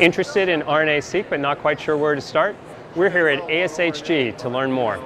Interested in RNA-seq but not quite sure where to start? We're here at ASHG to learn more.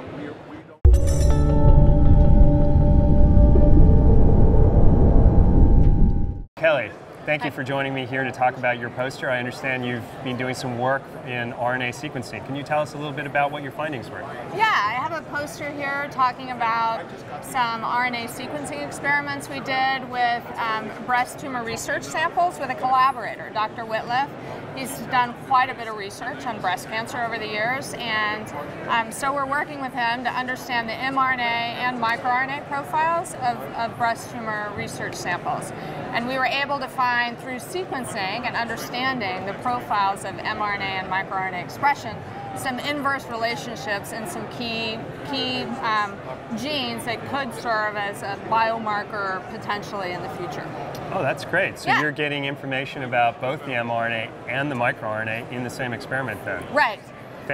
Thank you for joining me here to talk about your poster. I understand you've been doing some work in RNA sequencing. Can you tell us a little bit about what your findings were? Yeah, I have a poster here talking about some RNA sequencing experiments we did with um, breast tumor research samples with a collaborator, Dr. Wittliff. He's done quite a bit of research on breast cancer over the years, and um, so we're working with him to understand the mRNA and microRNA profiles of, of breast tumor research samples. And we were able to find through sequencing and understanding the profiles of mRNA and microRNA expression some inverse relationships in some key key um, genes that could serve as a biomarker potentially in the future. Oh, that's great. So yeah. you're getting information about both the mRNA and the microRNA in the same experiment then? Right.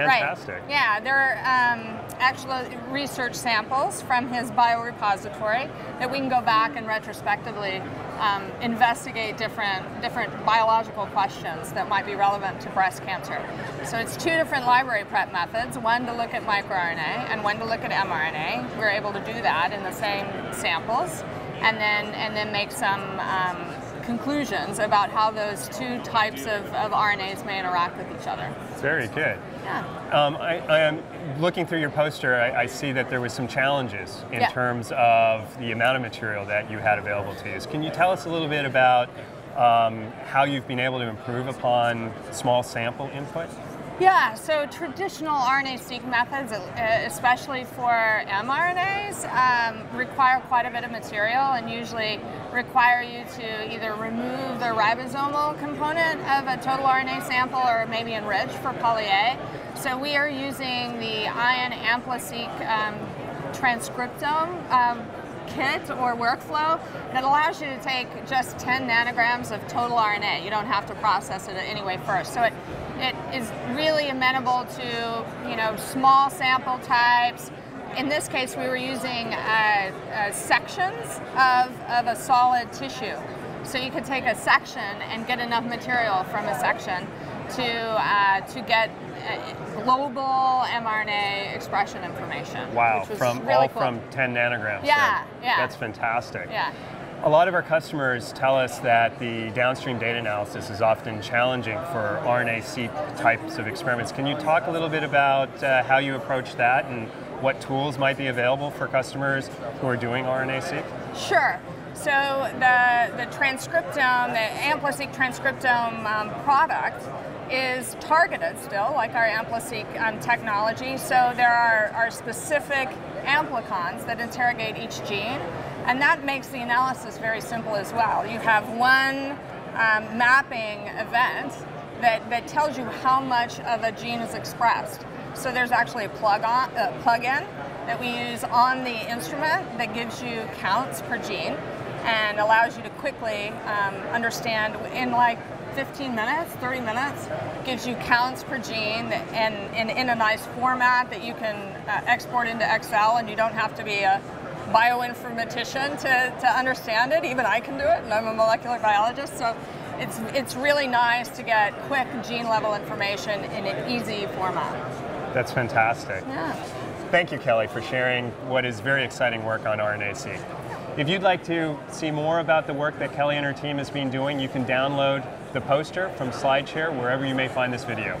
Fantastic. Right. Yeah, there are um, actual research samples from his biorepository that we can go back and retrospectively um, investigate different different biological questions that might be relevant to breast cancer. So it's two different library prep methods, one to look at microRNA and one to look at mRNA. We're able to do that in the same samples and then and then make some um, conclusions about how those two types of, of RNAs may interact with each other. Very good. Yeah. Um, I, I, am looking through your poster. I, I, see that there was some challenges in yeah. terms of the amount of material that you had available to you. Can you tell us a little bit about um, how you've been able to improve upon small sample input? Yeah, so traditional RNA-seq methods, especially for mRNAs, um, require quite a bit of material and usually require you to either remove the ribosomal component of a total RNA sample or maybe enrich for poly-A. So we are using the Ion AmpliSeq um, transcriptome um, kit or workflow that allows you to take just 10 nanograms of total RNA. You don't have to process it anyway first. So it, it is really amenable to you know small sample types. In this case, we were using uh, uh, sections of, of a solid tissue. So you could take a section and get enough material from a section to, uh, to get uh, global mRNA expression information. Wow, from really all cool. from 10 nanograms. Yeah, yeah. That's fantastic. Yeah. A lot of our customers tell us that the downstream data analysis is often challenging for RNA-seq types of experiments. Can you talk a little bit about uh, how you approach that and what tools might be available for customers who are doing RNA-seq? Sure. So the, the transcriptome, the AmpliSeq transcriptome um, product is targeted still, like our AmpliSeq um, technology. So there are, are specific amplicons that interrogate each gene, and that makes the analysis very simple as well. You have one um, mapping event that, that tells you how much of a gene is expressed. So there's actually a plug on, uh, plug-in that we use on the instrument that gives you counts per gene and allows you to quickly um, understand in like 15 minutes, 30 minutes, gives you counts per gene and, and in a nice format that you can uh, export into Excel and you don't have to be a bioinformatician to, to understand it. Even I can do it and I'm a molecular biologist. So it's, it's really nice to get quick gene level information in an easy format. That's fantastic. Yeah. Thank you, Kelli, for sharing what is very exciting work on RNA-seq. If you'd like to see more about the work that Kelli and her team has been doing, you can download the poster from SlideShare wherever you may find this video.